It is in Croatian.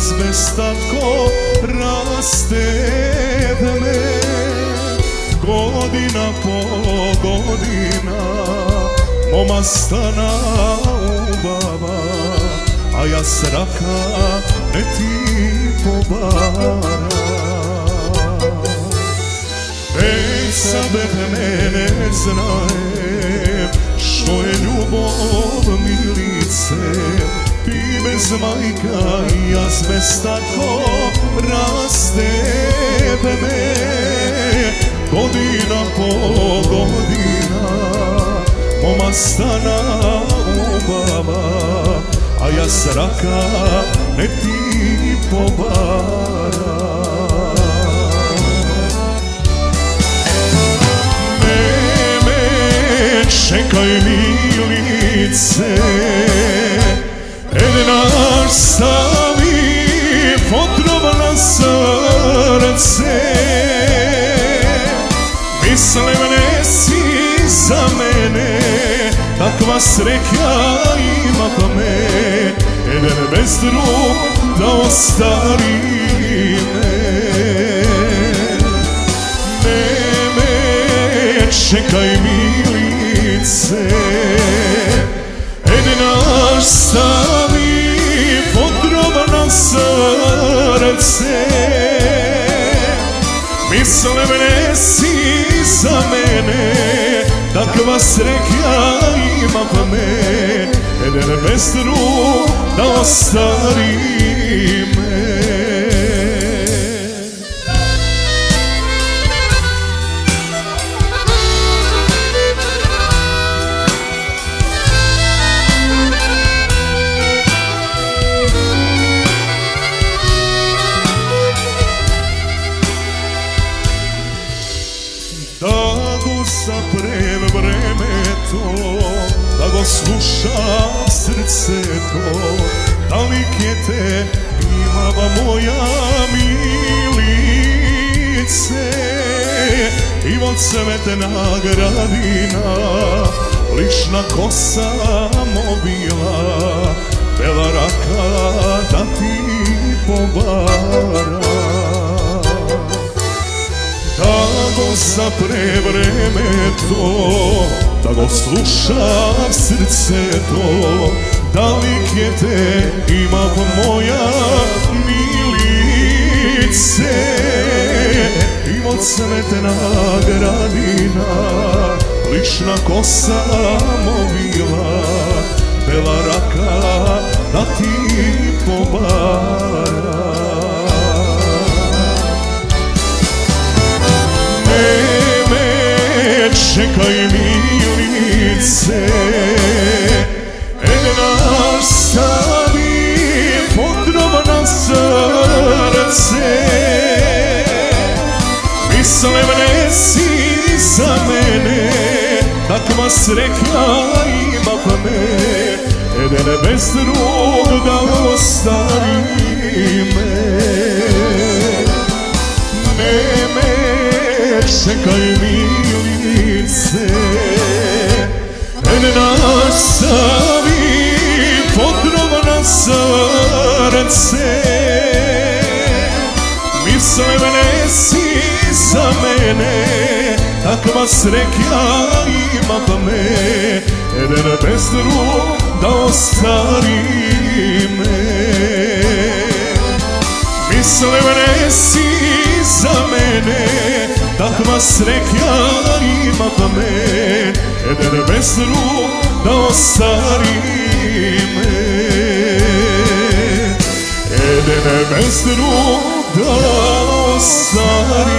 azbestatko raste me Godina po godina Moma stana ubava A ja sraka ne ti pobara. Ej, sad mene znaje Što je ljubov milice Bez majka i bez tako Raste me. Godina po godina Moma stana ubava A ja sraka ne ti pobara. Meme, čekaj milice srce Misle ne si za mene Takva sreća ima pa me. Eden bez drug da ostari me. Neme, čekaj milice Ne si za mene Takva sreća ima pa me. Eden bez da ostari Slušam srce to Da li ke te imava moja milice? I od cvetna gradina Lična kosa mobila Bela raka da ti pobara da go zapre vreme to Da go slušam srce to Da li je te ima moja milice? Ima cvetna gradina Lična kosa movila Bela raka da ti pobara. Neme, čekaj milice Edna stavi fotrova na srce. Misle ne si za mene Takva sreća ima pa me. Eden bez drug da ostavi me. Neme, čekaj milice Ena stavi fotrova na srce Misle ne si za mene Takva ima pa me. Eden bez drug da ostari me. Misle ne si za mene Takva sreća ima pa me Eden bez drug da ostari me. Eden bez drug da ostari me